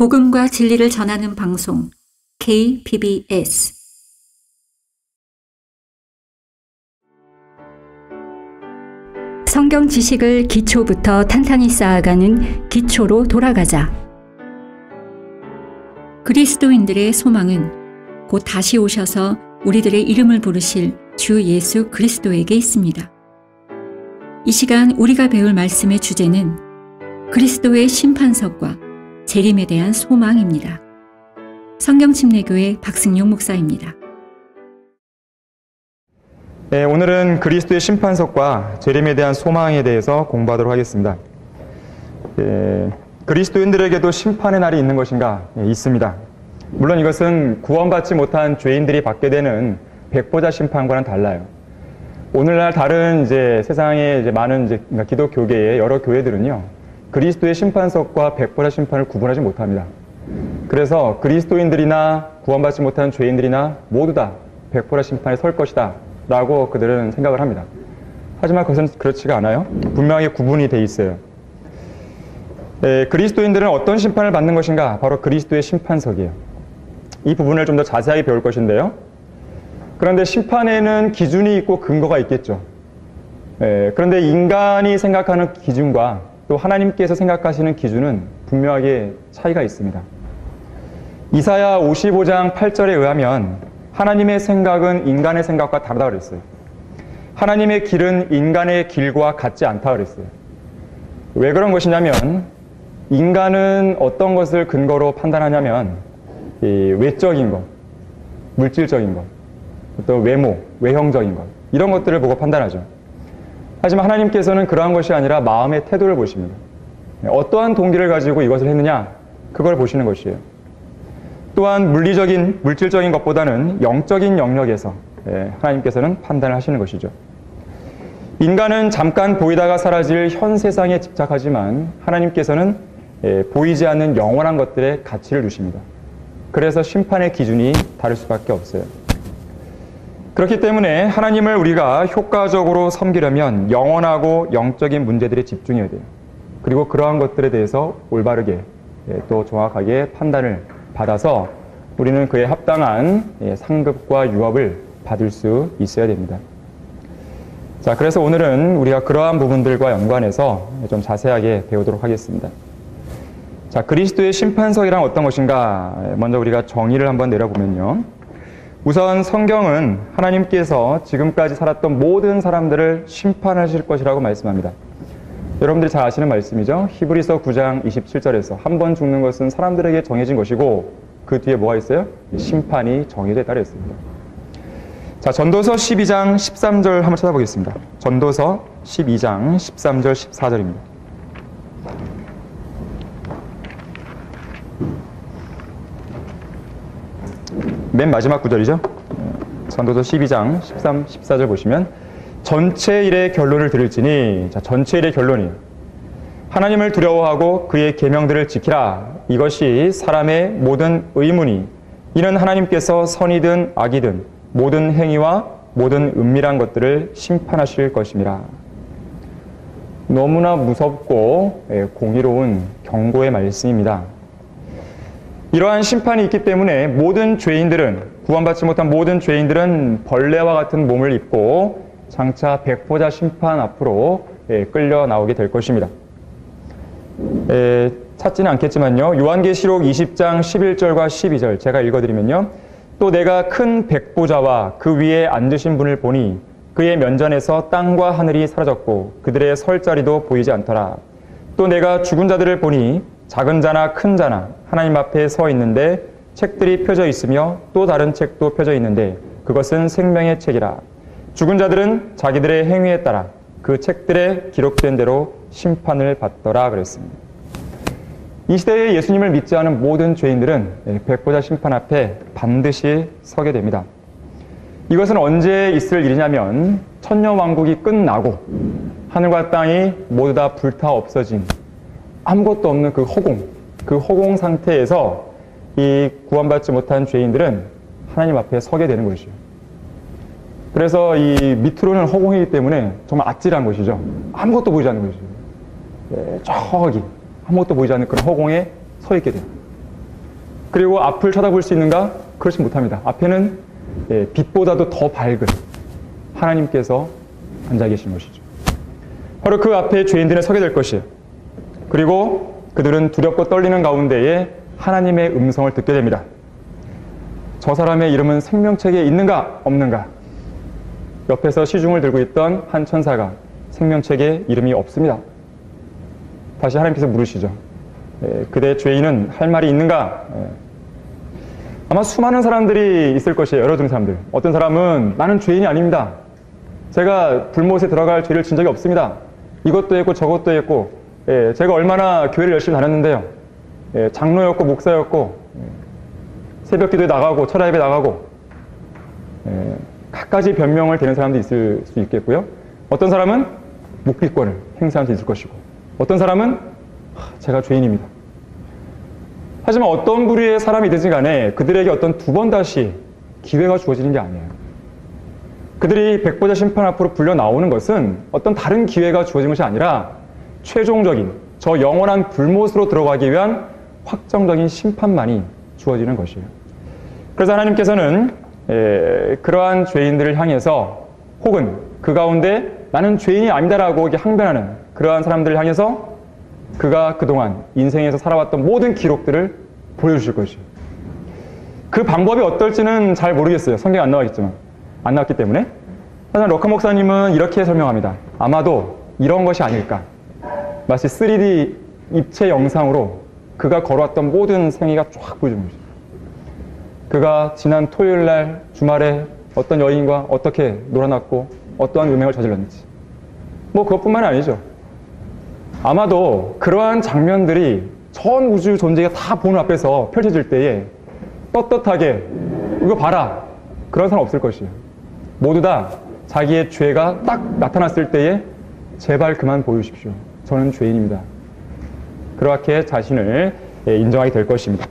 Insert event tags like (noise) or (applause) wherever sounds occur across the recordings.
복음과 진리를 전하는 방송 KPBS 성경 지식을 기초부터 탄탄히 쌓아가는 기초로 돌아가자. 그리스도인들의 소망은 곧 다시 오셔서 우리들의 이름을 부르실 주 예수 그리스도에게 있습니다. 이 시간 우리가 배울 말씀의 주제는 그리스도의 심판석과 재림에 대한 소망입니다. 성경침례교회 박승용 목사입니다. 네, 오늘은 그리스도의 심판석과 재림에 대한 소망에 대해서 공부하도록 하겠습니다. 예, 그리스도인들에게도 심판의 날이 있는 것인가? 예, 있습니다. 물론 이것은 구원받지 못한 죄인들이 받게 되는 백보자 심판과는 달라요. 오늘날 다른 이제 세상의 이제 많은 이제 기독교계의 여러 교회들은요, 그리스도의 심판석과 백보자 심판을 구분하지 못합니다. 그래서 그리스도인들이나 구원받지 못한 죄인들이나 모두 다 백보자 심판에 설 것이다. 라고 그들은 생각을 합니다. 하지만 그것은 그렇지가 않아요. 분명히 구분이 돼 있어요. 에, 그리스도인들은 어떤 심판을 받는 것인가? 바로 그리스도의 심판석이에요. 이 부분을 좀 더 자세하게 배울 것인데요. 그런데 심판에는 기준이 있고 근거가 있겠죠. 에, 그런데 인간이 생각하는 기준과 또 하나님께서 생각하시는 기준은 분명하게 차이가 있습니다. 이사야 55장 8절에 의하면 하나님의 생각은 인간의 생각과 다르다 그랬어요. 하나님의 길은 인간의 길과 같지 않다 그랬어요. 왜 그런 것이냐면 인간은 어떤 것을 근거로 판단하냐면 외적인 것, 물질적인 것, 또 외모, 외형적인 것 이런 것들을 보고 판단하죠. 하지만 하나님께서는 그러한 것이 아니라 마음의 태도를 보십니다. 어떠한 동기를 가지고 이것을 했느냐 그걸 보시는 것이에요. 또한 물리적인 물질적인 것보다는 영적인 영역에서 예, 하나님께서는 판단을 하시는 것이죠. 인간은 잠깐 보이다가 사라질 현 세상에 집착하지만 하나님께서는 예, 보이지 않는 영원한 것들에 가치를 두십니다. 그래서 심판의 기준이 다를 수밖에 없어요. 그렇기 때문에 하나님을 우리가 효과적으로 섬기려면 영원하고 영적인 문제들에 집중해야 돼요. 그리고 그러한 것들에 대해서 올바르게 예, 또 정확하게 판단을 받아서 우리는 그에 합당한 예, 상급과 유업을 받을 수 있어야 됩니다. 자, 그래서 오늘은 우리가 그러한 부분들과 연관해서 좀 자세하게 배우도록 하겠습니다. 자, 그리스도의 심판석이란 어떤 것인가? 먼저 우리가 정의를 한번 내려보면요. 우선 성경은 하나님께서 지금까지 살았던 모든 사람들을 심판하실 것이라고 말씀합니다. 여러분들이 잘 아시는 말씀이죠. 히브리서 9장 27절에서 한 번 죽는 것은 사람들에게 정해진 것이고 그 뒤에 뭐가 있어요? 심판이 정해져 있다 그랬습니다. 자, 전도서 12장 13절 한번 찾아보겠습니다. 전도서 12장 13절 14절입니다. 맨 마지막 구절이죠. 전도서 12장 13, 14절 보시면 전체 일의 결론을 들을지니 자, 전체 일의 결론이 하나님을 두려워하고 그의 계명들을 지키라. 이것이 사람의 모든 의문이 이는 하나님께서 선이든 악이든 모든 행위와 모든 은밀한 것들을 심판하실 것임이라. 너무나 무섭고 예, 공의로운 경고의 말씀입니다. 이러한 심판이 있기 때문에 모든 죄인들은 구원받지 못한 모든 죄인들은 벌레와 같은 몸을 입고 장차 백보자 심판 앞으로 예, 끌려 나오게 될 것입니다. 에, 찾지는 않겠지만요. 요한계시록 20장 11절과 12절 제가 읽어드리면요. 또 내가 큰 백보자와 그 위에 앉으신 분을 보니 그의 면전에서 땅과 하늘이 사라졌고 그들의 설 자리도 보이지 않더라. 또 내가 죽은 자들을 보니 작은 자나 큰 자나 하나님 앞에 서 있는데 책들이 펴져 있으며 또 다른 책도 펴져 있는데 그것은 생명의 책이라. 죽은 자들은 자기들의 행위에 따라 그 책들에 기록된 대로 심판을 받더라 그랬습니다. 이 시대에 예수님을 믿지 않은 모든 죄인들은 백보자 심판 앞에 반드시 서게 됩니다. 이것은 언제 있을 일이냐면 천년 왕국이 끝나고 하늘과 땅이 모두 다 불타 없어진 아무것도 없는 그 허공, 그 허공 상태에서 이 구원받지 못한 죄인들은 하나님 앞에 서게 되는 것이죠. 그래서 이 밑으로는 허공이기 때문에 정말 아찔한 것이죠. 아무것도 보이지 않는 것이죠. 네, 저기 아무것도 보이지 않는 그런 허공에 서 있게 돼요. 그리고 앞을 쳐다볼 수 있는가? 그렇지 못합니다. 앞에는 예, 빛보다도 더 밝은 하나님께서 앉아 계신 것이죠. 바로 그 앞에 죄인들은 서게 될 것이에요. 그리고 그들은 두렵고 떨리는 가운데에 하나님의 음성을 듣게 됩니다. 저 사람의 이름은 생명책에 있는가 없는가? 옆에서 시중을 들고 있던 한 천사가 생명책에 이름이 없습니다. 다시 하나님께서 물으시죠. 예, 그대 죄인은 할 말이 있는가? 예. 아마 수많은 사람들이 있을 것이에요. 여러 종 사람들. 어떤 사람은 나는 죄인이 아닙니다. 제가 불못에 들어갈 죄를 진 적이 없습니다. 이것도 했고 저것도 했고 예, 제가 얼마나 교회를 열심히 다녔는데요. 예, 장로였고 목사였고 예, 새벽 기도에 나가고 철야 예배 나가고 예, 갖가지 변명을 대는 사람도 있을 수 있겠고요. 어떤 사람은 묵비권을 행사할 수 있을 것이고 어떤 사람은 하, 제가 죄인입니다. 하지만 어떤 부류의 사람이든지 간에 그들에게 어떤 두 번 다시 기회가 주어지는 게 아니에요. 그들이 백보자 심판 앞으로 불려 나오는 것은 어떤 다른 기회가 주어진 것이 아니라 최종적인 저 영원한 불못으로 들어가기 위한 확정적인 심판만이 주어지는 것이에요. 그래서 하나님께서는 에, 그러한 죄인들을 향해서 혹은 그 가운데 나는 죄인이 아니다라고 항변하는 그러한 사람들을 향해서 그가 그동안 인생에서 살아왔던 모든 기록들을 보여주실 것이에요. 그 방법이 어떨지는 잘 모르겠어요. 성경에 안 나와있지만. 안 나왔기 때문에. 하지만 러커 목사님은 이렇게 설명합니다. 아마도 이런 것이 아닐까. 마치 3D 입체 영상으로 그가 걸어왔던 모든 생애가 쫙 거죠. 그가 지난 토요일 날 주말에 어떤 여인과 어떻게 놀아났고 어떠한 음행을 저질렀는지. 뭐 그것뿐만 아니죠. 아마도 그러한 장면들이 전 우주 존재가 다 보는 앞에서 펼쳐질 때에 떳떳하게 이거 봐라 그런 사람 없을 것이에요. 모두 다 자기의 죄가 딱 나타났을 때에 제발 그만 보여주십시오. 저는 죄인입니다. 그렇게 자신을 예, 인정하게 될 것입니다.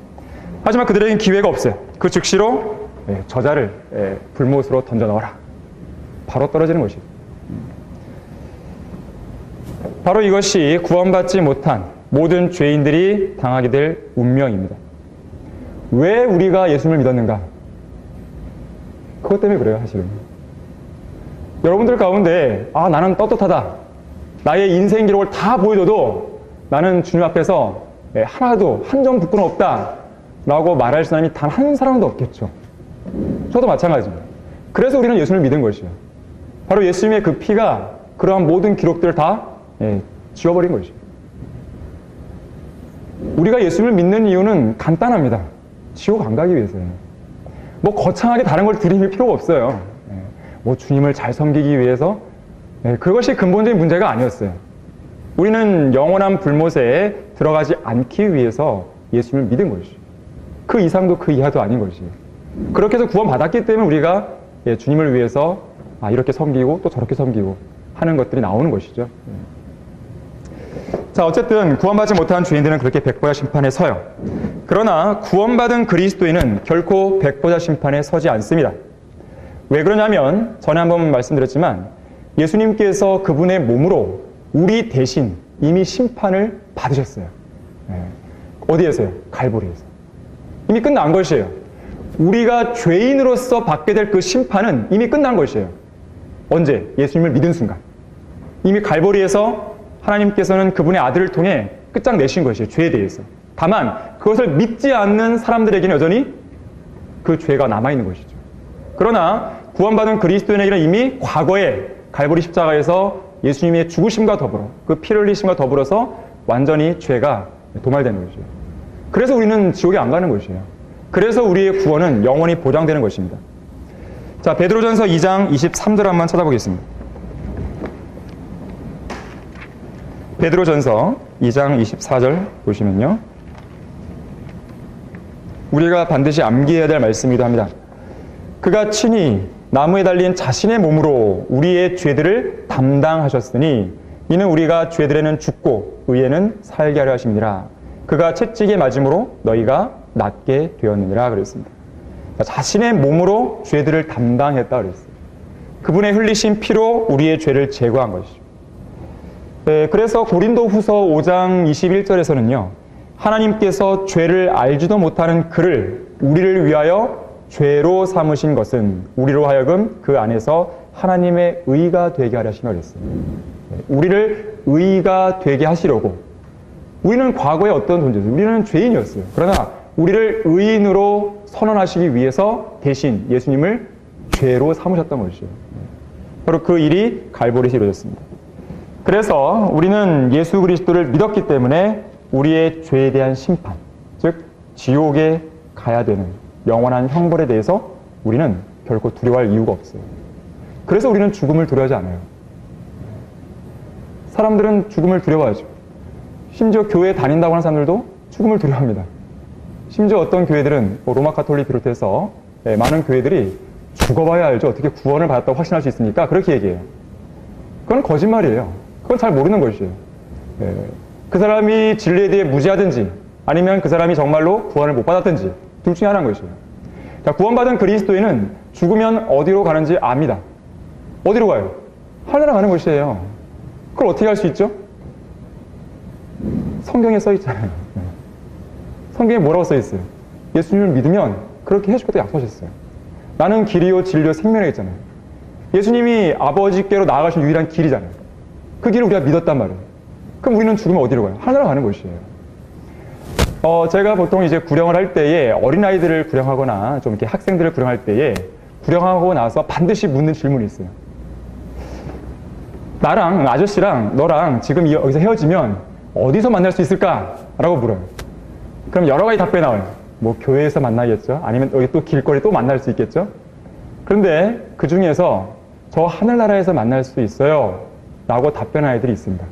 하지만 그들에겐 기회가 없어요. 그 즉시로 예, 저자를 예, 불못으로 던져 넣어라. 바로 떨어지는 것이죠. 바로 이것이 구원받지 못한 모든 죄인들이 당하게 될 운명입니다. 왜 우리가 예수님을 믿었는가? 그것 때문에 그래요, 사실은. 여러분들 가운데, 아, 나는 떳떳하다. 나의 인생 기록을 다 보여줘도 나는 주님 앞에서 예, 하나도 한 점 부끄럼 없다. 라고 말할 사람이 단 한 사람도 없겠죠. 저도 마찬가지입니다. 그래서 우리는 예수님을 믿은 것이에요. 바로 예수님의 그 피가 그러한 모든 기록들을 다 예, 지워버린 것이죠. 우리가 예수님을 믿는 이유는 간단합니다. 지옥 안 가기 위해서요. 뭐 거창하게 다른 걸 드릴 필요가 없어요. 예, 뭐 주님을 잘 섬기기 위해서 예, 그것이 근본적인 문제가 아니었어요. 우리는 영원한 불못에 들어가지 않기 위해서 예수님을 믿은 것이죠. 그 이상도 그 이하도 아닌 것이에요. 그렇게 해서 구원받았기 때문에 우리가 예, 주님을 위해서 아, 이렇게 섬기고 또 저렇게 섬기고 하는 것들이 나오는 것이죠. 자, 어쨌든 구원받지 못한 죄인들은 그렇게 백보자 심판에 서요. 그러나 구원받은 그리스도인은 결코 백보자 심판에 서지 않습니다. 왜 그러냐면 전에 한번 말씀드렸지만 예수님께서 그분의 몸으로 우리 대신 이미 심판을 받으셨어요. 네. 어디에서요? 갈보리에서. 이미 끝난 것이에요. 우리가 죄인으로서 받게 될 그 심판은 이미 끝난 것이에요. 언제? 예수님을 믿은 순간. 이미 갈보리에서 하나님께서는 그분의 아들을 통해 끝장내신 것이에요. 죄에 대해서. 다만 그것을 믿지 않는 사람들에게는 여전히 그 죄가 남아있는 것이죠. 그러나 구원받은 그리스도인에게는 이미 과거에 갈보리 십자가에서 예수님의 죽으심과 더불어 그 피를 흘리심과 더불어서 완전히 죄가 도말되는 것이죠. 그래서 우리는 지옥에 안 가는 것이에요. 그래서 우리의 구원은 영원히 보장되는 것입니다. 자, 베드로전서 2장 23절 한번 찾아보겠습니다. 베드로전서 2장 24절 보시면요. 우리가 반드시 암기해야 될 말씀이기도 합니다. 그가 친히 나무에 달린 자신의 몸으로 우리의 죄들을 담당하셨으니 이는 우리가 죄들에는 죽고 의에는 살게 하려 하심이니라. 그가 채찍에 맞음으로 너희가 낫게 되었느니라 그랬습니다. 자신의 몸으로 죄들을 담당했다 그랬어요. 그분의 흘리신 피로 우리의 죄를 제거한 것이죠. 네, 그래서 고린도 후서 5장 21절에서는요, 하나님께서 죄를 알지도 못하는 그를 우리를 위하여 죄로 삼으신 것은 우리로 하여금 그 안에서 하나님의 의가 되게 하려 하신 거랬어요. 우리를 의가 되게 하시려고. 우리는 과거에 어떤 존재였어요? 우리는 죄인이었어요. 그러나 우리를 의인으로 선언하시기 위해서 대신 예수님을 죄로 삼으셨던 것이죠. 바로 그 일이 갈보리에서 이루어졌습니다. 그래서 우리는 예수 그리스도를 믿었기 때문에 우리의 죄에 대한 심판, 즉 지옥에 가야 되는 영원한 형벌에 대해서 우리는 결코 두려워할 이유가 없어요. 그래서 우리는 죽음을 두려워하지 않아요. 사람들은 죽음을 두려워하죠. 심지어 교회에 다닌다고 하는 사람들도 죽음을 두려워합니다. 심지어 어떤 교회들은 뭐 로마 카톨릭 비롯해서 예, 많은 교회들이 죽어봐야 알죠. 어떻게 구원을 받았다고 확신할 수 있으니까 그렇게 얘기해요. 그건 거짓말이에요. 그건 잘 모르는 것이에요. 예, 그 사람이 진리에 대해 무지하든지 아니면 그 사람이 정말로 구원을 못 받았든지 둘 중에 하나인 것이에요. 자, 구원받은 그리스도인은 죽으면 어디로 가는지 압니다. 어디로 가요? 하늘에 가는 것이에요. 그걸 어떻게 할 수 있죠? 성경에 써 있잖아요. 네. 성경에 뭐라고 써 있어요? 예수님을 믿으면 그렇게 해주겠다고 약속하셨어요. 나는 길이요 진리요 생명이 있잖아요. 예수님이 아버지께로 나아가신 유일한 길이잖아요. 그 길을 우리가 믿었단 말이에요. 그럼 우리는 죽으면 어디로 가요? 하늘로 가는 것이에요. 어, 제가 보통 이제 구령을 할 때에 어린아이들을 구령하거나 좀 이렇게 학생들을 구령할 때에 구령하고 나서 반드시 묻는 질문이 있어요. 나랑 아저씨랑 너랑 지금 여기서 헤어지면 어디서 만날 수 있을까? 라고 물어요. 그럼 여러 가지 답변이 나와요. 뭐 교회에서 만나겠죠? 아니면 여기 또 길거리 또 만날 수 있겠죠? 그런데 그 중에서 저 하늘나라에서 만날 수 있어요. 라고 답변한 아이들이 있습니다.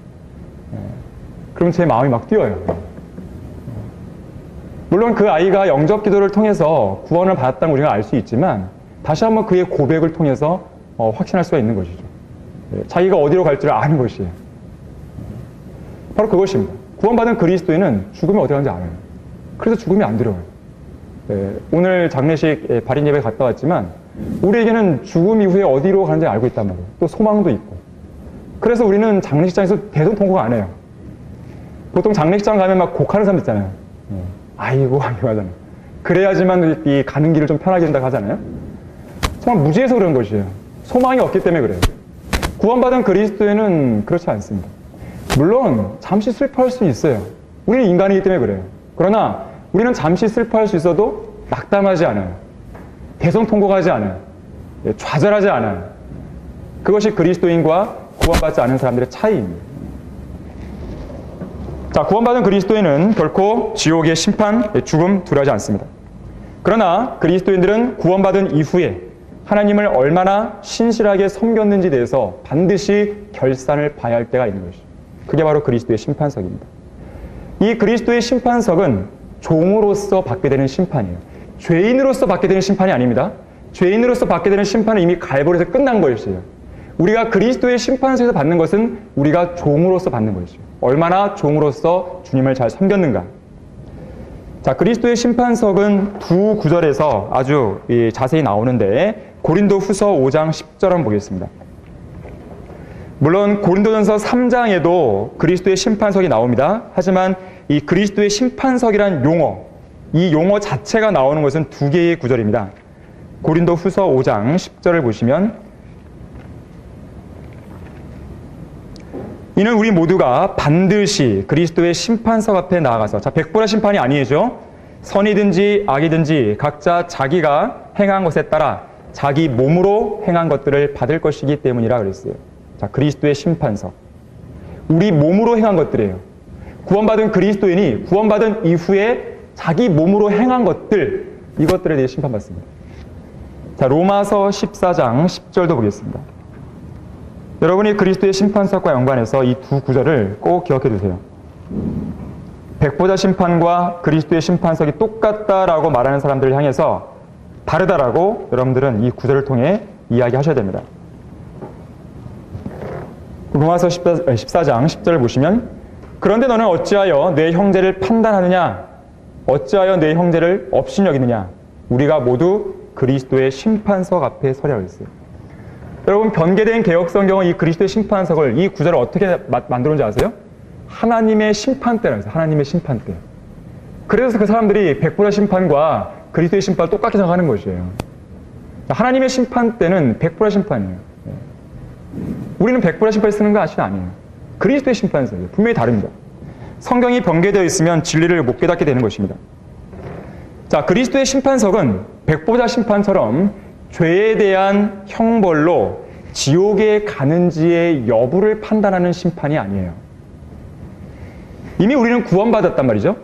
예. 그럼 제 마음이 막 뛰어요. 물론 그 아이가 영접 기도를 통해서 구원을 받았다는 우리가 알 수 있지만 다시 한번 그의 고백을 통해서 어, 확신할 수가 있는 것이죠. 예, 자기가 어디로 갈지를 아는 것이에요. 바로 그것입니다. 구원받은 그리스도인은 죽으면 어디 가는지 알아요. 그래서 죽음이 안 두려워요. 예, 오늘 장례식 예, 발인 예배 갔다 왔지만 우리에게는 죽음 이후에 어디로 가는지 알고 있단 말이에요. 또 소망도 있고. 그래서 우리는 장례식장에서 대동 통곡 안 해요. 보통 장례식장 가면 막 곡하는 사람 있잖아요. 아이고, (laughs) 아이고 하잖아요. 그래야지만 이 가는 길을 좀 편하게 된다고 하잖아요. 정말 무지해서 그런 것이에요. 소망이 없기 때문에 그래요. 구원받은 그리스도에는 그렇지 않습니다. 물론 잠시 슬퍼할 수 있어요. 우리는 인간이기 때문에 그래요. 그러나 우리는 잠시 슬퍼할 수 있어도 낙담하지 않아요. 대성 통곡하지 않아요. 예, 좌절하지 않아요. 그것이 그리스도인과 구원받지 않은 사람들의 차이입니다. 자, 구원받은 그리스도인은 결코 지옥의 심판, 예, 죽음 두려워하지 않습니다. 그러나 그리스도인들은 구원받은 이후에 하나님을 얼마나 신실하게 섬겼는지 대해서 반드시 결산을 봐야 할 때가 있는 것이죠. 그게 바로 그리스도의 심판석입니다. 이 그리스도의 심판석은 종으로서 받게 되는 심판이에요. 죄인으로서 받게 되는 심판이 아닙니다. 죄인으로서 받게 되는 심판은 이미 갈보리에서 끝난 것이에요. 우리가 그리스도의 심판석에서 받는 것은 우리가 종으로서 받는 것이죠. 얼마나 종으로서 주님을 잘 섬겼는가. 자, 그리스도의 심판석은 두 구절에서 아주 자세히 나오는데 고린도 후서 5장 10절 한번 보겠습니다. 물론 고린도전서 3장에도 그리스도의 심판석이 나옵니다. 하지만 이 그리스도의 심판석이란 용어, 이 용어 자체가 나오는 것은 두 개의 구절입니다. 고린도 후서 5장 10절을 보시면 이는 우리 모두가 반드시 그리스도의 심판석 앞에 나아가서 자 백보라 심판이 아니죠. 선이든지 악이든지 각자 자기가 행한 것에 따라 자기 몸으로 행한 것들을 받을 것이기 때문이라 그랬어요. 자 그리스도의 심판석. 우리 몸으로 행한 것들이에요. 구원받은 그리스도인이 구원받은 이후에 자기 몸으로 행한 것들 이것들에 대해 심판받습니다. 자 로마서 14장 10절도 보겠습니다. 여러분이 그리스도의 심판석과 연관해서 이 두 구절을 꼭 기억해 두세요. 백보자 심판과 그리스도의 심판석이 똑같다라고 말하는 사람들을 향해서 다르다라고 여러분들은 이 구절을 통해 이야기하셔야 됩니다. 로마서 14장 10절을 보시면 그런데 너는 어찌하여 내 형제를 판단하느냐 어찌하여 내 형제를 업신 여기느냐 우리가 모두 그리스도의 심판석 앞에 서려 있어요. 여러분 변개된 개혁 성경은 이 그리스도의 심판석을 이 구절을 어떻게 마, 만들었는지 아세요? 하나님의 심판대라고 해서 하나님의 심판대. 그래서 그 사람들이 백보자 심판과 그리스도의 심판을 똑같게 생각하는 것이에요. 하나님의 심판 때는 백보자 심판이에요. 예. 우리는 백보자 심판 쓰는 거 아시는 아니에요. 그리스도의 심판서예요. 분명히 다릅니다. 성경이 번개되어 있으면 진리를 못 깨닫게 되는 것입니다. 자, 그리스도의 심판석은 백보자 심판처럼 죄에 대한 형벌로 지옥에 가는지의 여부를 판단하는 심판이 아니에요. 이미 우리는 구원받았단 말이죠.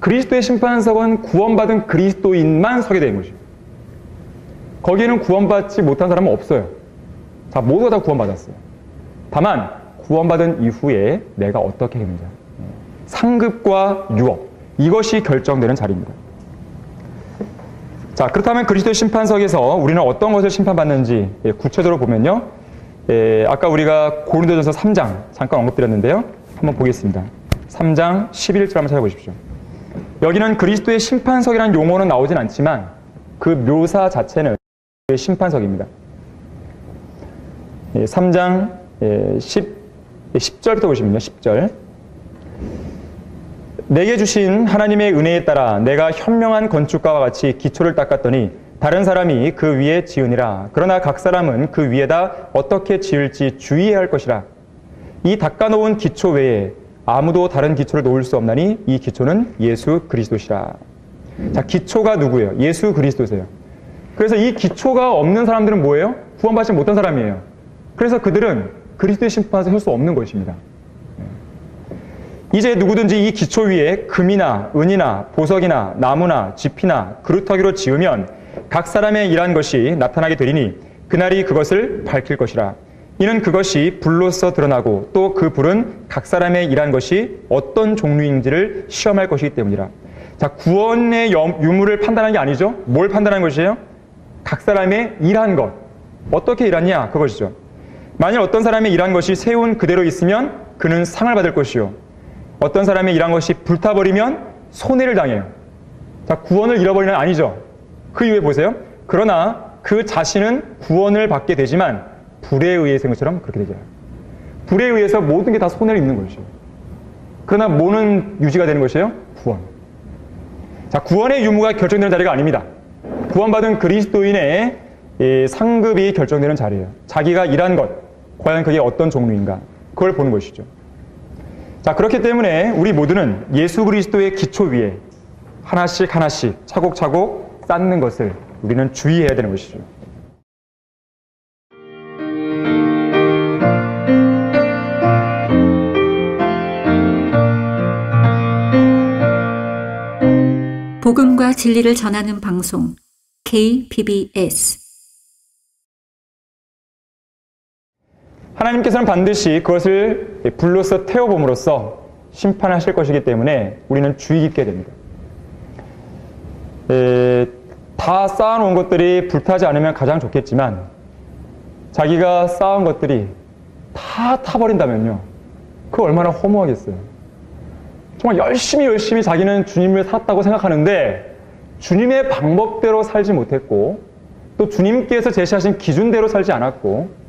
그리스도의 심판석은 구원받은 그리스도인만 서게 되는 것이에요. 거기에는 구원받지 못한 사람은 없어요. 자, 모두가 다 구원받았어요. 다만, 구원받은 이후에 내가 어떻게 했느냐. 상급과 유업, 이것이 결정되는 자리입니다. 자, 그렇다면 그리스도의 심판석에서 우리는 어떤 것을 심판받는지 예, 구체적으로 보면요. 예, 아까 우리가 고린도전서 3장 잠깐 언급드렸는데요. 한번 보겠습니다. 3장 11절 한번 찾아보십시오. 여기는 그리스도의 심판석이라는 용어는 나오진 않지만 그 묘사 자체는 심판석입니다. 예, 3장 10, 10절부터 보시면요. 10절. 내게 주신 하나님의 은혜에 따라 내가 현명한 건축가와 같이 기초를 닦았더니 다른 사람이 그 위에 지으니라. 그러나 각 사람은 그 위에다 어떻게 지을지 주의해야 할 것이라. 이 닦아놓은 기초 외에 아무도 다른 기초를 놓을 수 없나니 이 기초는 예수 그리스도시라. 자, 기초가 누구예요? 예수 그리스도세요. 그래서 이 기초가 없는 사람들은 뭐예요? 구원받지 못한 사람이에요. 그래서 그들은 그리스도의 심판에서 할수 없는 것입니다. 이제 누구든지 이 기초 위에 금이나 은이나 보석이나 나무나 지피나 그루터기로 지으면 각 사람의 일한 것이 나타나게 되리니 그날이 그것을 밝힐 것이라. 이는 그것이 불로서 드러나고 또 그 불은 각 사람의 일한 것이 어떤 종류인지를 시험할 것이기 때문이라. 자, 구원의 유무를 판단하는 게 아니죠. 뭘 판단하는 것이에요? 각 사람의 일한 것. 어떻게 일하냐? 그것이죠. 만일 어떤 사람의 일한 것이 세운 그대로 있으면 그는 상을 받을 것이요. 어떤 사람의 일한 것이 불타버리면 손해를 당해요. 자, 구원을 잃어버리는 아니죠. 그 이후에 보세요. 그러나 그 자신은 구원을 받게 되지만 불에 의해서 것처럼 그렇게 되죠. 불에 의해서 모든 게 다 손해를 입는 것이에요. 그러나 뭐는 유지가 되는 것이에요? 구원. 자, 구원의 유무가 결정되는 자리가 아닙니다. 구원받은 그리스도인의 상급이 결정되는 자리예요. 자기가 일한 것, 과연 그게 어떤 종류인가, 그걸 보는 것이죠. 자, 그렇기 때문에 우리 모두는 예수 그리스도의 기초 위에 하나씩 하나씩 차곡차곡 쌓는 것을 우리는 주의해야 되는 것이죠. 복음과 진리를 전하는 방송 KBS 하나님께서는 반드시 그것을 불로서 태워봄으로써 심판하실 것이기 때문에 우리는 주의 깊게 됩니다. 에, 다 쌓아놓은 것들이 불타지 않으면 가장 좋겠지만 자기가 쌓은 것들이 다 타버린다면요. 그 얼마나 허무하겠어요. 정말 열심히 열심히 자기는 주님을 살았다고 생각하는데 주님의 방법대로 살지 못했고 또 주님께서 제시하신 기준대로 살지 않았고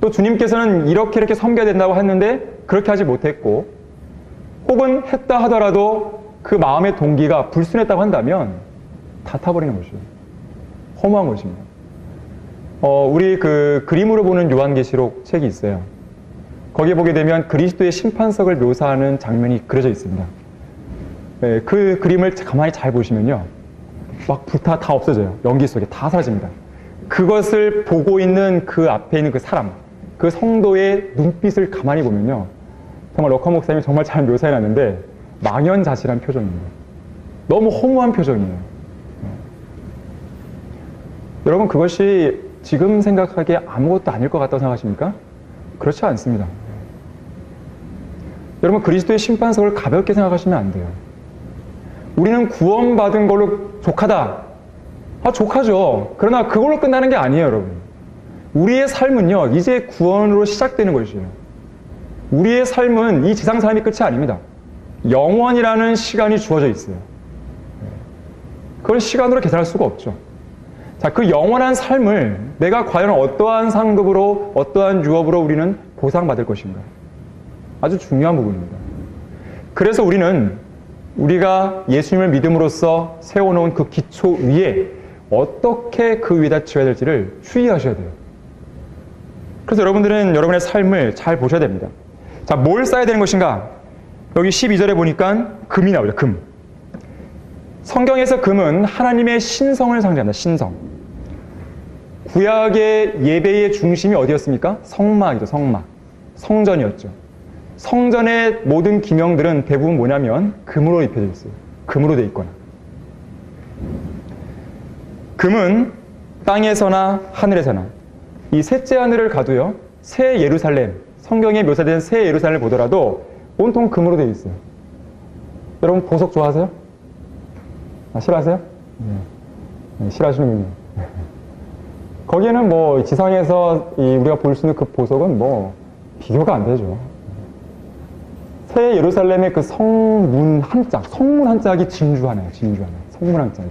또 주님께서는 이렇게 이렇게 섬겨야 된다고 했는데 그렇게 하지 못했고 혹은 했다 하더라도 그 마음의 동기가 불순했다고 한다면 다 타버리는 것이죠. 허무한 것입니다. 어, 우리 그 그림으로 보는 요한계시록 책이 있어요. 거기에 보게 되면 그리스도의 심판석을 묘사하는 장면이 그려져 있습니다. 네, 그 그림을 가만히 잘 보시면요. 막 불타 다 없어져요. 연기 속에 다 사라집니다. 그것을 보고 있는 그 앞에 있는 그 사람, 그 성도의 눈빛을 가만히 보면요. 정말 럭커 목사님이 정말 잘 묘사해놨는데 망연자실한 표정입니다. 너무 허무한 표정이에요. 네. 여러분 그것이 지금 생각하기에 아무것도 아닐 것 같다고 생각하십니까? 그렇지 않습니다. 여러분 그리스도의 심판석을 가볍게 생각하시면 안 돼요. 우리는 구원받은 걸로 족하다. 아, 족하죠. 그러나 그걸로 끝나는 게 아니에요, 여러분. 우리의 삶은요, 이제 구원으로 시작되는 것이에요. 우리의 삶은 이 지상 삶이 끝이 아닙니다. 영원이라는 시간이 주어져 있어요. 그건 시간으로 계산할 수가 없죠. 자, 그 영원한 삶을 내가 과연 어떠한 상급으로, 어떠한 유업으로 우리는 보상받을 것인가. 아주 중요한 부분입니다. 그래서 우리는 우리가 예수님을 믿음으로써 세워놓은 그 기초 위에 어떻게 그 위에다 지어야 될지를 주의하셔야 돼요. 그래서 여러분들은 여러분의 삶을 잘 보셔야 됩니다. 자, 뭘 쌓아야 되는 것인가? 여기 12절에 보니까 금이 나오죠, 금. 성경에서 금은 하나님의 신성을 상징합니다, 신성. 구약의 예배의 중심이 어디였습니까? 성막이죠, 성막. 성전이었죠. 성전의 모든 기명들은 대부분 뭐냐면 금으로 입혀져 있어요. 금으로 돼 있거나. 금은 땅에서나 하늘에서나 이 셋째 하늘을 가도요. 새 예루살렘, 성경에 묘사된 새 예루살렘을 보더라도 온통 금으로 되어 있어요. 여러분 보석 좋아하세요? 아, 싫어하세요? 네. 네, 싫어하시는군요. (laughs) 거기에는 뭐 지상에서 우리가 볼 수 있는 그 보석은 뭐 비교가 안 되죠. 새 예루살렘의 그 성문 한 짝, 성문 한 짝이 진주 하나예요. 진주 하나. 성문 한 짝이.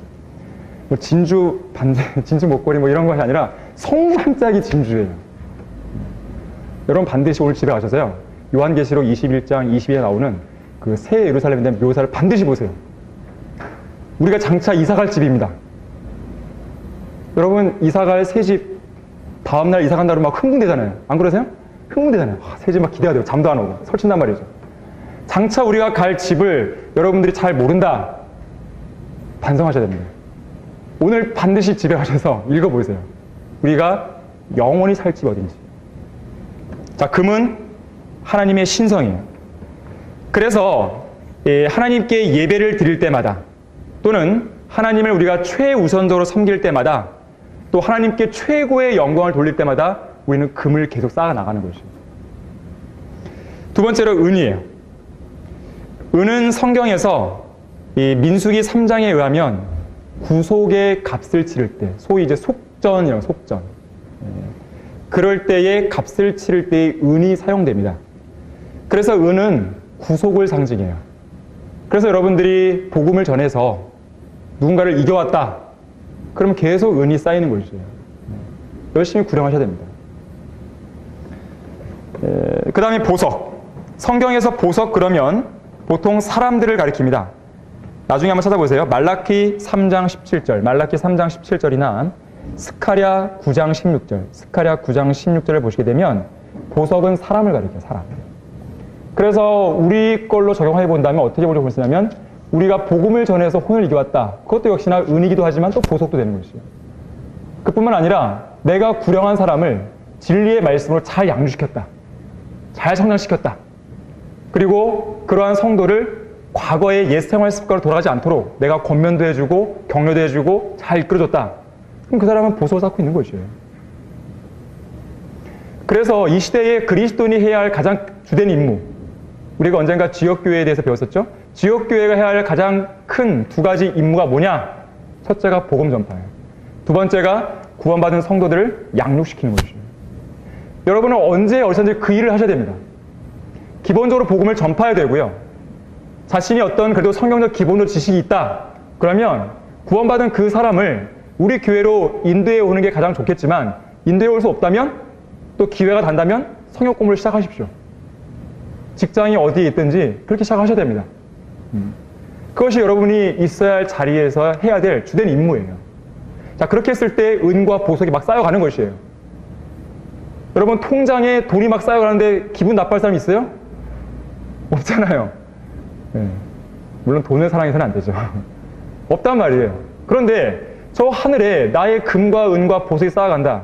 뭐 진주 반대, (laughs) 진주 목걸이 뭐 이런 것이 아니라 성문 한 짝이 진주예요. 여러분 반드시 오늘 집에 가셔서요. 요한계시록 21장 20에 나오는 그 새 예루살렘에 대한 묘사를 반드시 보세요. 우리가 장차 이사갈 집입니다. 여러분 이사갈 새 집 다음날 이사 간다고 막 흥분되잖아요. 안 그러세요? 흥분되잖아요. 아, 새집 막 기대가 돼요. 잠도 안 오고 설친단 말이죠. 장차 우리가 갈 집을 여러분들이 잘 모른다. 반성하셔야 됩니다. 오늘 반드시 집에 가셔서 읽어보세요. 우리가 영원히 살 집 어딘지. 자, 금은 하나님의 신성이에요. 그래서 하나님께 예배를 드릴 때마다 또는 하나님을 우리가 최우선적으로 섬길 때마다 또 하나님께 최고의 영광을 돌릴 때마다 우리는 금을 계속 쌓아 나가는 것이에요. 두 번째로 은이에요. 은은 성경에서 민수기 3장에 의하면 구속의 값을 치를 때, 소위 이제 속전이라고 속전. 예. 그럴 때에 값을 치를 때 은이 사용됩니다. 그래서 은은 구속을 상징해요. 그래서 여러분들이 복음을 전해서 누군가를 이겨왔다. 그러면 계속 은이 쌓이는 것이에요. 예. 열심히 구령하셔야 됩니다. 예, 그 다음에 보석. 성경에서 보석 그러면 보통 사람들을 가리킵니다. 나중에 한번 찾아보세요. 말라키 3장 17절, 말라키 3장 17절이나 스카랴 9장 16절, 스카랴 9장 16절을 보시게 되면 보석은 사람을 가리켜요, 사람. 그래서 우리 걸로 적용해 본다면 어떻게 보려고 보시냐면 우리가 복음을 전해서 혼을 이겨왔다. 그것도 역시나 은이기도 하지만 또 보석도 되는 것이에요. 그뿐만 아니라 내가 구령한 사람을 진리의 말씀으로 잘 양육시켰다. 잘 성장시켰다. 그리고 그러한 성도를 과거의 옛 생활 습관으로 돌아가지 않도록 내가 권면도 해주고 격려도 해주고 잘 이끌어줬다. 그럼 그 사람은 보석을 쌓고 있는 것이에요. 그래서 이 시대에 그리스도인이 해야 할 가장 주된 임무. 우리가 언젠가 지역교회에 대해서 배웠었죠? 지역교회가 해야 할 가장 큰 두 가지 임무가 뭐냐? 첫째가 복음 전파예요. 두 번째가 구원받은 성도들을 양육시키는 것이에요. 여러분은 언제 어디서든지 그 일을 하셔야 됩니다. 기본적으로 복음을 전파해야 되고요. 자신이 어떤 그래도 성경적 기본적 지식이 있다. 그러면 구원받은 그 사람을 우리 교회로 인도해 오는 게 가장 좋겠지만 인도해 올 수 없다면 또 기회가 단다면 성역 공부를 시작하십시오. 직장이 어디에 있든지 그렇게 시작하셔야 됩니다. 음. 그것이 여러분이 있어야 할 자리에서 해야 될 주된 임무예요. 자, 그렇게 했을 때 은과 보석이 막 쌓여가는 것이에요. 여러분, 통장에 돈이 막 쌓여가는데 기분 나빠할 사람 있어요? 없잖아요. 네. 물론 돈을 사랑해서는 안 되죠. (laughs) 없단 말이에요. 그런데 저 하늘에 나의 금과 은과 보석이 쌓아간다.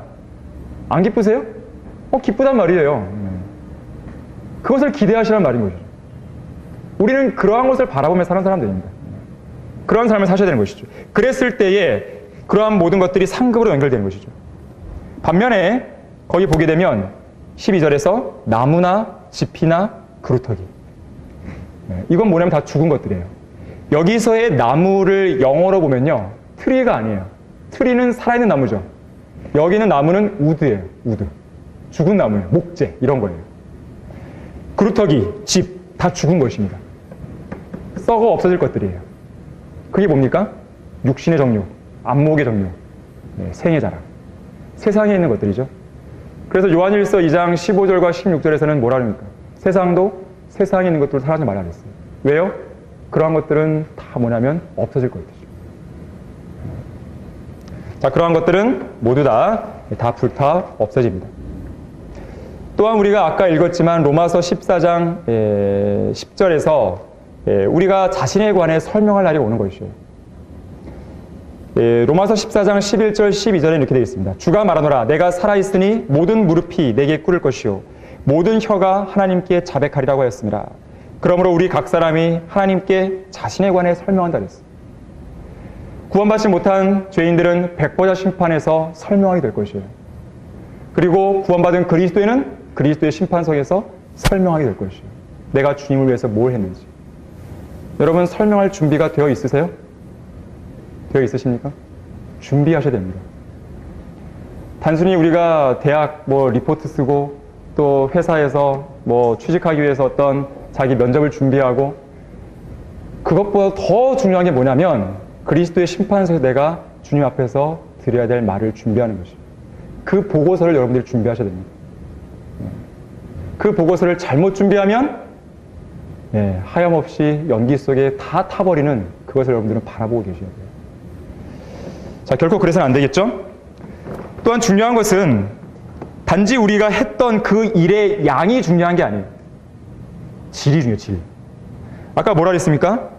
안 기쁘세요? 어, 기쁘단 말이에요. 네. 그것을 기대하시란 말인 거죠. 우리는 그러한 것을 바라보며 사는 사람들입니다. 그러한 삶을 사셔야 되는 것이죠. 그랬을 때에 그러한 모든 것들이 상급으로 연결되는 것이죠. 반면에 거기 보게 되면 12절에서 나무나 지피나 그루터기 네, 이건 뭐냐면 다 죽은 것들이에요. 여기서의 나무를 영어로 보면요. tree가 아니에요. tree는 살아있는 나무죠. 여기는 나무는 wood예요. Wood. 죽은 나무예요. 목재 이런 거예요. 그루터기, 집 다 죽은 것입니다. 썩어 없어질 것들이에요. 그게 뭡니까? 육신의 정욕, 안목의 정욕, 네, 생의 자랑. 세상에 있는 것들이죠. 그래서 요한일서 2장 15절과 16절에서는 뭐라 합니까? 세상도 세상에 있는 것들을 사랑하지 말라 그랬어요. 왜요? 그러한 것들은 다 뭐냐면 없어질 거예요. 자, 그러한 것들은 모두 다, 다 불타 없어집니다. 또한 우리가 아까 읽었지만 로마서 14장 10절에서 우리가 자신에 관해 설명할 날이 오는 것이에요. 예, 로마서 14장 11절 12절에 이렇게 되어 있습니다. 주가 말하노라 내가 살아있으니 모든 무릎이 내게 꿇을 것이요 모든 혀가 하나님께 자백하리라고 하였습니다. 그러므로 우리 각 사람이 하나님께 자신에 관해 설명한다 그랬어요. 구원받지 못한 죄인들은 백보자 심판에서 설명하게 될 것이에요. 그리고 구원받은 그리스도인은 그리스도의 심판석에서 설명하게 될 것이에요. 내가 주님을 위해서 뭘 했는지. 여러분 설명할 준비가 되어 있으세요? 되어 있으십니까? 준비하셔야 됩니다. 단순히 우리가 대학 뭐 리포트 쓰고 또 회사에서 뭐 취직하기 위해서 어떤 자기 면접을 준비하고 그것보다 더 중요한 게 뭐냐면 그리스도의 심판서에 내가 주님 앞에서 드려야 될 말을 준비하는 것이에요. 그 보고서를 여러분들이 준비하셔야 됩니다. 그 보고서를 잘못 준비하면 네, 하염없이 연기 속에 다 타버리는 그것을 여러분들은 바라보고 계셔야 돼요. 자, 결코 그래서는 안 되겠죠? 또한 중요한 것은 단지 우리가 했던 그 일의 양이 중요한 게 아니에요. 질이 중요해요, 질. 아까 뭐라 그랬습니까?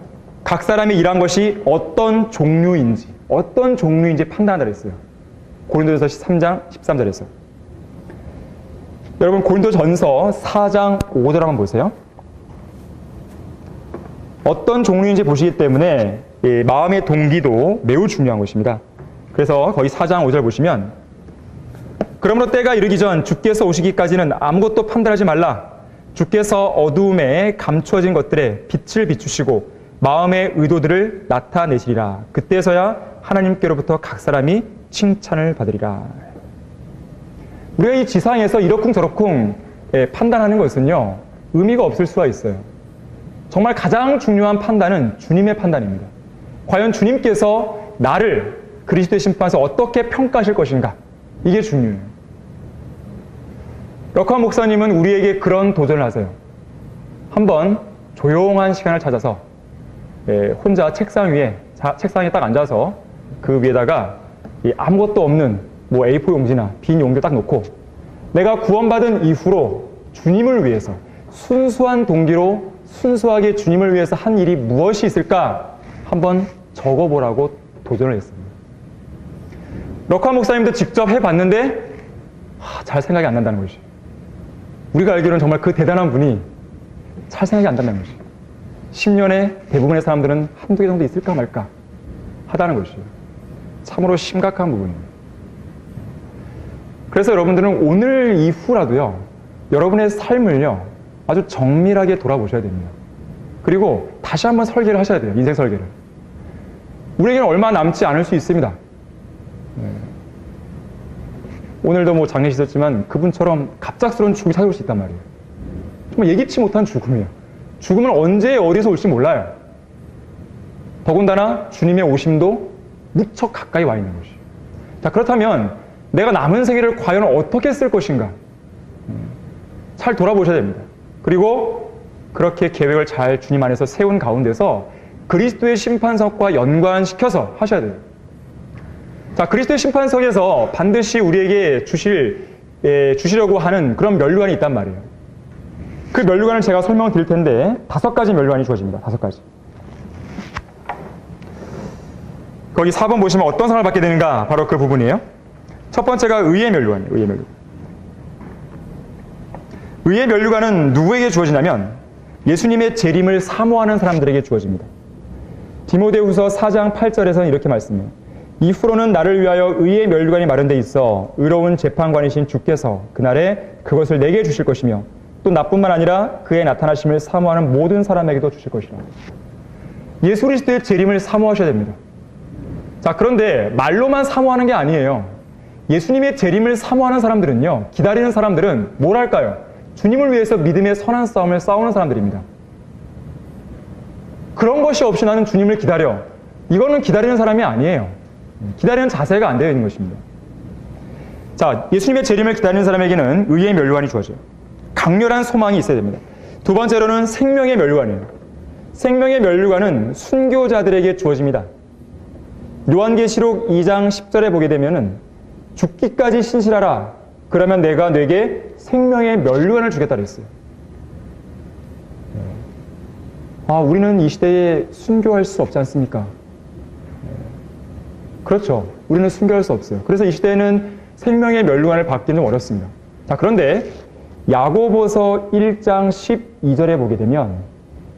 각 사람이 일한 것이 어떤 종류인지, 어떤 종류인지 판단하라 그랬어요. 고린도전서 13장 13절에서. 여러분 고린도전서 4장 5절 한번 보세요. 어떤 종류인지 보시기 때문에 마음의 동기도 매우 중요한 것입니다. 그래서 거기 4장 5절 보시면 그러므로 때가 이르기 전 주께서 오시기까지는 아무것도 판단하지 말라. 주께서 어두움에 감추어진 것들에 빛을 비추시고 마음의 의도들을 나타내시리라. 그때서야 하나님께로부터 각 사람이 칭찬을 받으리라. 우리가 이 지상에서 이러쿵저러쿵 예, 판단하는 것은요, 의미가 없을 수가 있어요. 정말 가장 중요한 판단은 주님의 판단입니다. 과연 주님께서 나를 그리스도의 심판에서 어떻게 평가하실 것인가? 이게 중요해요. 럭한 목사님은 우리에게 그런 도전을 하세요. 한번 조용한 시간을 찾아서 예, 혼자 책상 위에 자, 책상에 딱 앉아서 그 위에다가 아무것도 없는 뭐 A4 용지나 빈 용기를 딱 놓고 내가 구원받은 이후로 주님을 위해서 순수한 동기로 순수하게 주님을 위해서 한 일이 무엇이 있을까 한번 적어보라고 도전을 했습니다. 럭카 목사님도 직접 해봤는데 하, 잘 생각이 안 난다는 것이. 우리가 알기로는 정말 그 대단한 분이 잘 생각이 안 난다는 것이. 10년에 대부분의 사람들은 한두 개 정도 있을까 말까 하다는 것이에요. 참으로 심각한 부분입니다. 그래서 여러분들은 오늘 이후라도요, 여러분의 삶을요, 아주 정밀하게 돌아보셔야 됩니다. 그리고 다시 한번 설계를 하셔야 돼요. 인생 설계를. 우리에게는 얼마 남지 않을 수 있습니다. 네. 오늘도 뭐 장례 있었지만 그분처럼 갑작스러운 죽음이 찾아올 수 있단 말이에요. 정말 예기치 못한 죽음이에요. 죽음은 언제 어디서 올지 몰라요. 더군다나 주님의 오심도 무척 가까이 와 있는 것이에요. 자, 그렇다면 내가 남은 생애를 과연 어떻게 쓸 것인가? 잘 돌아보셔야 됩니다. 그리고 그렇게 계획을 잘 주님 안에서 세운 가운데서 그리스도의 심판석과 연관시켜서 하셔야 돼요. 자, 그리스도의 심판석에서 반드시 우리에게 주실, 예, 주시려고 하는 그런 멸류관이 있단 말이에요. 그 멸류관을 제가 설명을 드릴 텐데, 다섯 가지 멸류관이 주어집니다. 다섯 가지. 거기 4번 보시면 어떤 상을 받게 되는가? 바로 그 부분이에요. 첫 번째가 의의 멸류관이에요. 의의 멸류관. 의의 멸류관은 누구에게 주어지냐면 예수님의 재림을 사모하는 사람들에게 주어집니다. 디모데후서 4장 8절에서는 이렇게 말씀해요. 이후로는 나를 위하여 의의 멸류관이 마련돼 있어 의로운 재판관이신 주께서 그날에 그것을 내게 주실 것이며 또 나뿐만 아니라 그의 나타나심을 사모하는 모든 사람에게도 주실 것이라. 예수 그리스도의 재림을 사모하셔야 됩니다. 자, 그런데 말로만 사모하는 게 아니에요. 예수님의 재림을 사모하는 사람들은요, 기다리는 사람들은 뭘 할까요? 주님을 위해서 믿음의 선한 싸움을 싸우는 사람들입니다. 그런 것이 없이 나는 주님을 기다려. 이거는 기다리는 사람이 아니에요. 기다리는 자세가 안 되어 있는 것입니다. 자, 예수님의 재림을 기다리는 사람에게는 의의 멸류관이 주어져요. 강렬한 소망이 있어야 됩니다. 두 번째로는 생명의 멸류관이에요. 생명의 면류관은 순교자들에게 주어집니다. 요한계시록 2장 10절에 보게 되면은 죽기까지 신실하라. 그러면 내가 내게 생명의 면류관을 주겠다 그랬어요. 아, 우리는 이 시대에 순교할 수 없지 않습니까? 그렇죠. 우리는 순교할 수 없어요. 그래서 이 시대에는 생명의 멸류관을 받기는 어렵습니다. 자, 그런데 야고보서 1장 12절에 보게 되면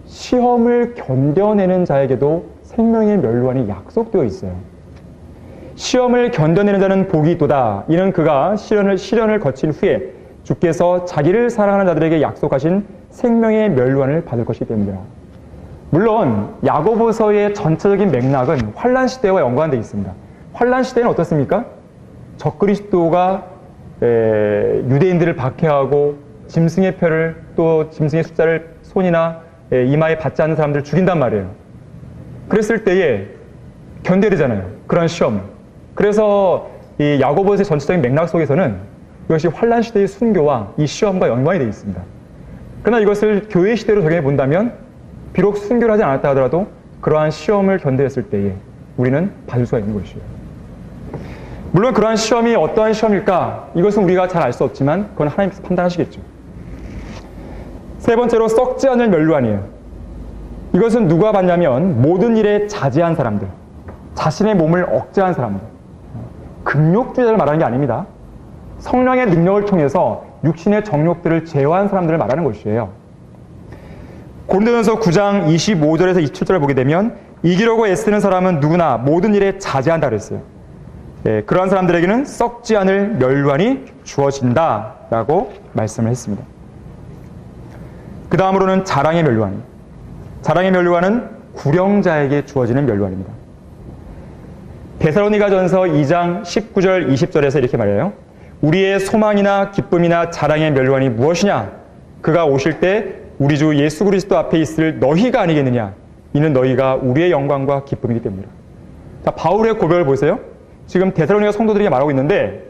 시험을 견뎌내는 자에게도 생명의 멸류관이 약속되어 있어요. 시험을 견뎌내는 자는 복이 있도다. 이는 그가 시련을, 시련을 거친 후에 주께서 자기를 사랑하는 자들에게 약속하신 생명의 멸류관을 받을 것이기 때문이다. 물론 야고보서의 전체적인 맥락은 환란 시대와 연관되어 있습니다. 환란 시대는 어떻습니까? 적그리스도가 에, 유대인들을 박해하고 짐승의 표를 또 짐승의 숫자를 손이나 에, 이마에 받지 않는 사람들을 죽인단 말이에요. 그랬을 때에 견뎌야 되잖아요. 그런 시험. 그래서 이 야고보서의 전체적인 맥락 속에서는 이것이 환란 시대의 순교와 이 시험과 연관이 되어 있습니다. 그러나 이것을 교회 시대로 적용해 본다면 비록 순교를 하지 않았다 하더라도 그러한 시험을 견뎌했을 때에 우리는 받을 수가 있는 것이에요. 물론 그러한 시험이 어떠한 시험일까? 이것은 우리가 잘 알 수 없지만 그건 하나님께서 판단하시겠죠. 세 번째로 썩지 않을 멸류관이에요. 이것은 누가 받냐면 모든 일에 자제한 사람들, 자신의 몸을 억제한 사람들, 금욕주의자를 말하는 게 아닙니다. 성령의 능력을 통해서 육신의 정욕들을 제어한 사람들을 말하는 것이에요. 고린도전서 9장 25절에서 27절을 보게 되면 이기려고 애쓰는 사람은 누구나 모든 일에 자제한다 그랬어요. 예, 그러한 사람들에게는 썩지 않을 멸관이 주어진다라고 말씀을 했습니다. 그 다음으로는 자랑의 멸관. 자랑의 멸관은 구령자에게 주어지는 멸관입니다. 데살로니가 전서 2장 19절 20절에서 이렇게 말해요. 우리의 소망이나 기쁨이나 자랑의 멸관이 무엇이냐? 그가 오실 때 우리 주 예수 그리스도 앞에 있을 너희가 아니겠느냐? 이는 너희가 우리의 영광과 기쁨이기 때문이다. 자, 바울의 고백을 보세요. 지금 데살로니가 성도들이 말하고 있는데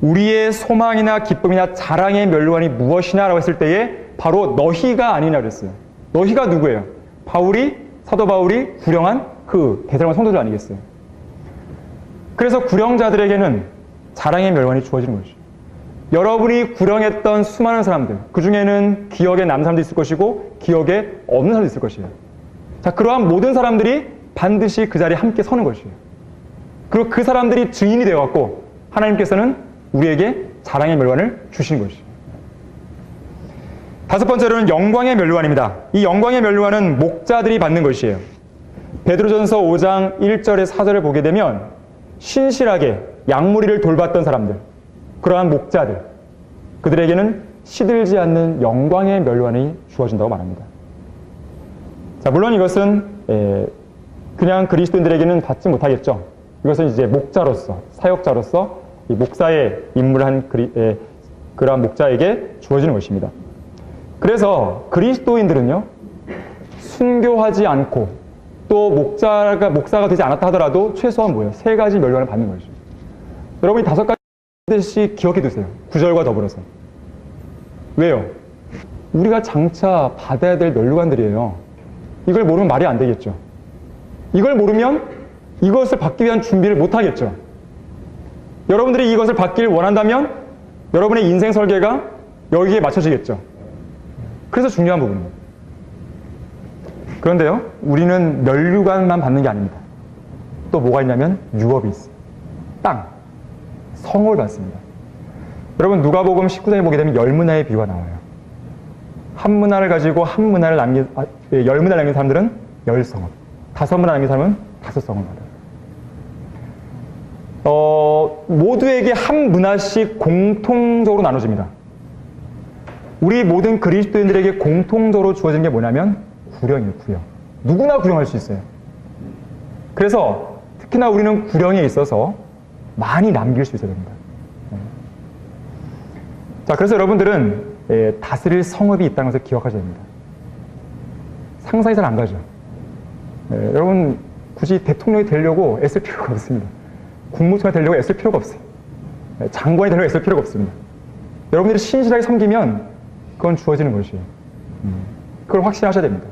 우리의 소망이나 기쁨이나 자랑의 멸관이 무엇이냐라고 했을 때에 바로 너희가 아니냐 그랬어요. 너희가 누구예요? 바울이 사도 바울이 구령한 그 데살로니가 성도들 아니겠어요? 그래서 구령자들에게는 자랑의 멸관이 주어지는 것이죠. 여러분이 구령했던 수많은 사람들, 그 중에는 기억에 남는 사람도 있을 것이고, 기억에 없는 사람도 있을 것이에요. 자, 그러한 모든 사람들이 반드시 그 자리에 함께 서는 것이에요. 그리고 그 사람들이 증인이 되어갖고, 하나님께서는 우리에게 자랑의 멸관을 주신 것이에요. 다섯 번째로는 영광의 멸관입니다. 이 영광의 멸관은 목자들이 받는 것이에요. 베드로전서 5장 1절에 4절을 보게 되면 신실하게 양무리를 돌봤던 사람들, 그러한 목자들, 그들에게는 시들지 않는 영광의 멸관이 주어진다고 말합니다. 자, 물론 이것은 에, 그냥 그리스도인들에게는 받지 못하겠죠. 이것은 이제 목자로서, 사역자로서 목사의 임무를 한 그리, 에, 그러한 목자에게 주어지는 것입니다. 그래서 그리스도인들은요, 순교하지 않고 또 목자가, 목사가 되지 않았다 하더라도 최소한 뭐예요? 세 가지 멸관을 받는 것이죠. 여러분이 다섯 가지 씩 기억해 두세요. 구절과 더불어서. 왜요? 우리가 장차 받아야 될 멸관들이에요. 이걸 모르면 말이 안 되겠죠. 이걸 모르면 이것을 받기 위한 준비를 못 하겠죠. 여러분들이 이것을 받기를 원한다면 여러분의 인생 설계가 여기에 맞춰지겠죠. 그래서 중요한 부분입니다. 그런데요, 우리는 멸류관만 받는 게 아닙니다. 또 뭐가 있냐면 유업이 있어요. 땅, 성을 받습니다. 여러분 누가복음 19장에 보게 되면 열 문화의 비유가 나와요. 한 문화를 가지고 한 문화를 남긴 아, 열 문화를 남긴 사람들은 열 성을, 다섯 문화 남긴 사람은 다섯 성을 받아요. 어, 모두에게 한 문화씩 공통적으로 나눠집니다. 우리 모든 그리스도인들에게 공통적으로 주어진 게 뭐냐면 구령이에요, 구령. 누구나 구령할 수 있어요. 그래서 특히나 우리는 구령에 있어서 많이 남길 수 있어야 됩니다. 자, 그래서 여러분들은 예, 다스릴 성읍이 있다는 것을 기억하셔야 됩니다. 잘안 가죠. 예, 여러분 굳이 대통령이 되려고 애쓸 필요가 없습니다. 국무총리 되려고 애쓸 필요가 없어요. 예, 장관이 되려고 애쓸 필요가 없습니다. 여러분들이 신실하게 섬기면 그건 주어지는 것이에요. 음, 그걸 확신하셔야 됩니다.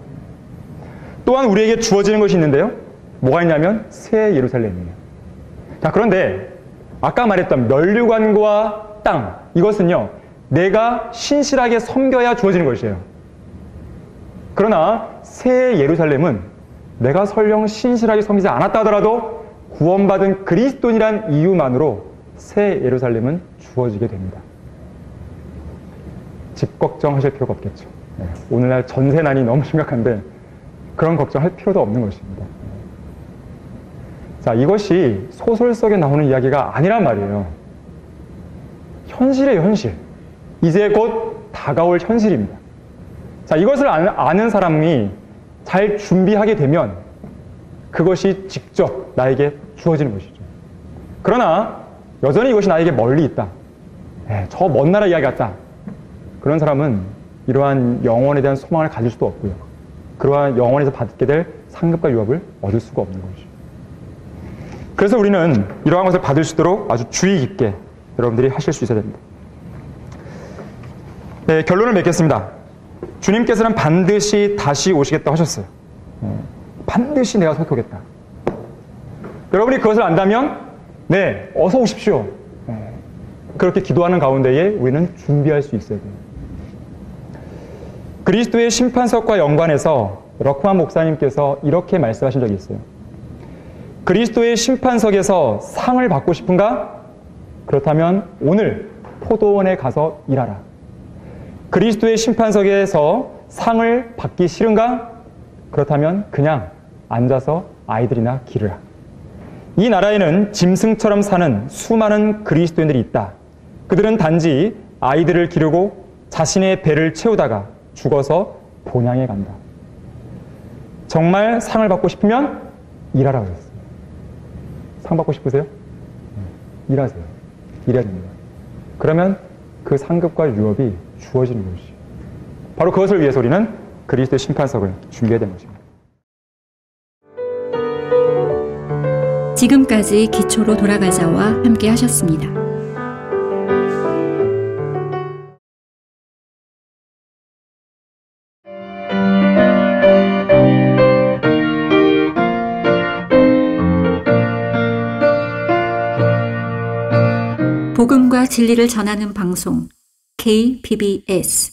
또한 우리에게 주어지는 것이 있는데요. 뭐가 있냐면 새 예루살렘이에요. 자, 그런데 아까 말했던 멸류관과 땅 이것은요. 내가 신실하게 섬겨야 주어지는 것이에요. 그러나 새 예루살렘은 내가 설령 신실하게 섬기지 않았다 하더라도 구원받은 그리스도인이란 이유만으로 새 예루살렘은 주어지게 됩니다. 집 걱정하실 필요가 없겠죠. 네, 오늘날 전세난이 너무 심각한데 그런 걱정할 필요도 없는 것입니다. 자, 이것이 소설 속에 나오는 이야기가 아니란 말이에요. 현실이에요, 현실. 이제 곧 다가올 현실입니다. 자, 이것을 아는 사람이 잘 준비하게 되면 그것이 직접 나에게 주어지는 것이죠. 그러나 여전히 이것이 나에게 멀리 있다. 네, 저먼 나라 이야기 같다. 그런 사람은 이러한 영혼에 대한 소망을 가질 수도 없고요. 그러한 영혼에서 받게 될 상급과 유업을 얻을 수가 없는 것이죠. 그래서 우리는 이러한 것을 받을 수 있도록 아주 주의 깊게 여러분들이 하실 수 있어야 됩니다. 네, 결론을 맺겠습니다. 주님께서는 반드시 다시 오시겠다고 하셨어요. 네, 반드시 내가 살펴겠다. 여러분이 그것을 안다면, 네, 어서 오십시오. 네, 그렇게 기도하는 가운데에 우리는 준비할 수 있어야 돼요. 그리스도의 심판석과 연관해서 러크만 목사님께서 이렇게 말씀하신 적이 있어요. 그리스도의 심판석에서 상을 받고 싶은가? 그렇다면 오늘 포도원에 가서 일하라. 그리스도의 심판석에서 상을 받기 싫은가? 그렇다면 그냥 앉아서 아이들이나 기르라. 이 나라에는 짐승처럼 사는 수많은 그리스도인들이 있다. 그들은 단지 아이들을 기르고 자신의 배를 채우다가 죽어서 본향에 간다. 정말 상을 받고 싶으면 일하라 그랬어요. 상 받고 싶으세요? 네. 일하세요. 일해야 됩니다. 그러면 그 상급과 유업이 주어지는 것이 바로 그것을 위해서 우리는 그리스도의 심판석을 준비해야 되는 것입니다. 지금까지 기초로 돌아가자와 함께 하셨습니다. 복음과 진리를 전하는 방송 KBBS